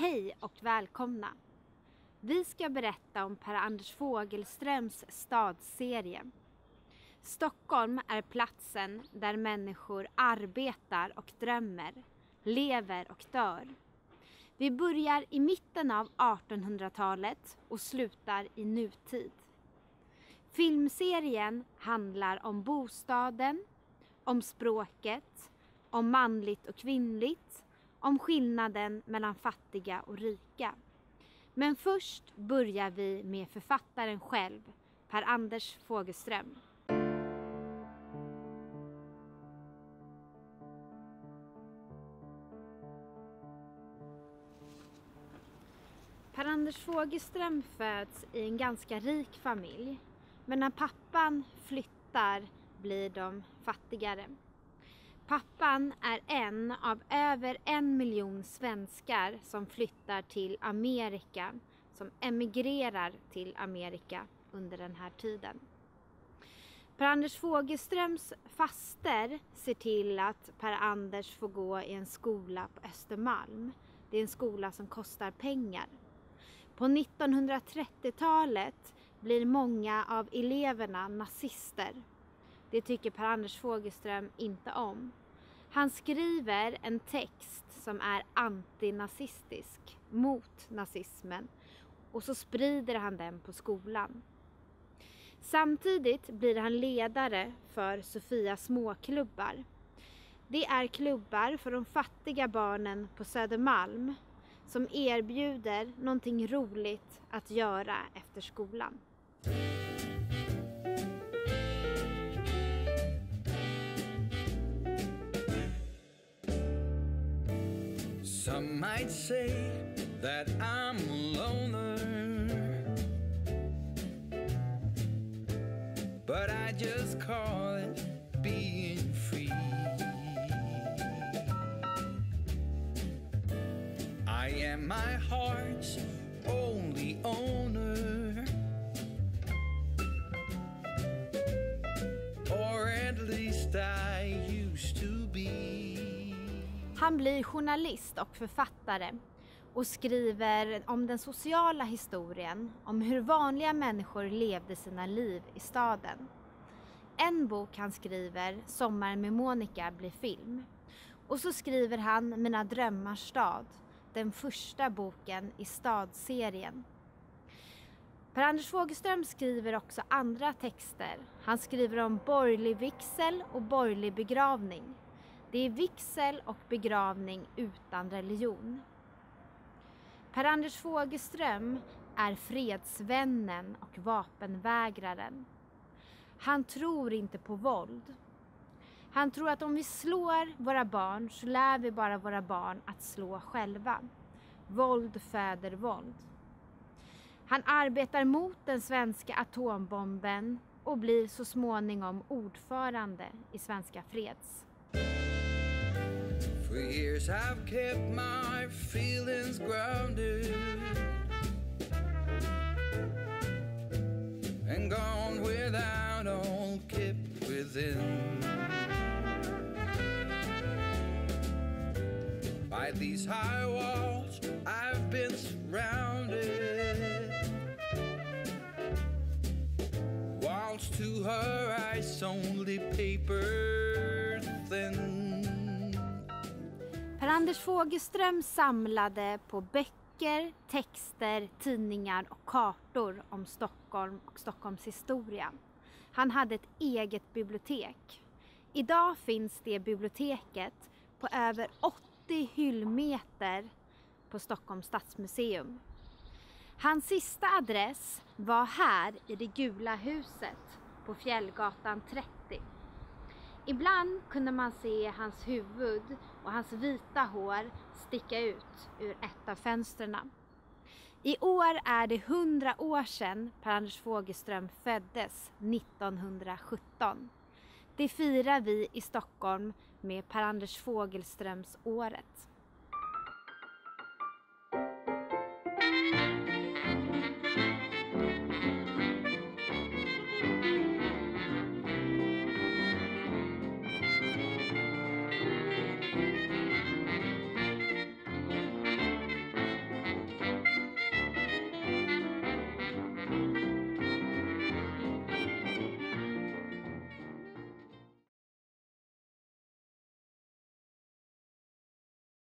Hej och välkomna! Vi ska berätta om Per-Anders Fogelströms stadsserie. Stockholm är platsen där människor arbetar och drömmer, lever och dör. Vi börjar i mitten av 1800-talet och slutar i nutid. Filmserien handlar om bostaden, om språket, om manligt och kvinnligt, om skillnaden mellan fattiga och rika. Men först börjar vi med författaren själv, Per-Anders Fogelström. Per-Anders Fogelström föds i en ganska rik familj. Men när pappan flyttar blir de fattigare. Pappan är en av över en miljon svenskar som flyttar till Amerika, som emigrerar till Amerika under den här tiden. Per-Anders Fogelströms faster ser till att Per-Anders får gå i en skola på Östermalm. Det är en skola som kostar pengar. På 1930-talet blir många av eleverna nazister. Det tycker Per-Anders Fogelström inte om. Han skriver en text som är antinazistisk, mot nazismen och så sprider han den på skolan. Samtidigt blir han ledare för Sofia småklubbar. Det är klubbar för de fattiga barnen på Södermalm som erbjuder någonting roligt att göra efter skolan. Some might say that I'm a loner. But I just call it being free. I am my heart's only owner Han blir journalist och författare och skriver om den sociala historien, om hur vanliga människor levde sina liv i staden. En bok han skriver, Sommaren med Monica, blir film. Och så skriver han Mina drömmars stad, den första boken i stadserien. Per-Anders Fogelström skriver också andra texter. Han skriver om borgerlig vigsel och borgerlig begravning. Det är vigsel och begravning utan religion. Per-Anders Fogelström är fredsvännen och vapenvägraren. Han tror inte på våld. Han tror att om vi slår våra barn så lär vi bara våra barn att slå själva. Våld föder våld. Han arbetar mot den svenska atombomben och blir så småningom ordförande i Svenska Freds. For years I've kept my feelings grounded And gone without all kept within. By these high walls I've been surrounded. Walls to her eyes only paper Anders Fogelström samlade på böcker, texter, tidningar och kartor om Stockholm och Stockholms historia. Han hade ett eget bibliotek. Idag finns det biblioteket på över 80 hyllmeter på Stockholms stadsmuseum. Hans sista adress var här i det gula huset på Fjällgatan 30. Ibland kunde man se hans huvud och hans vita hår sticka ut ur ett av fönstren. I år är det 100 år sedan Per-Anders Fogelström föddes 1917. Det firar vi i Stockholm med Per-Anders Fogelströms året.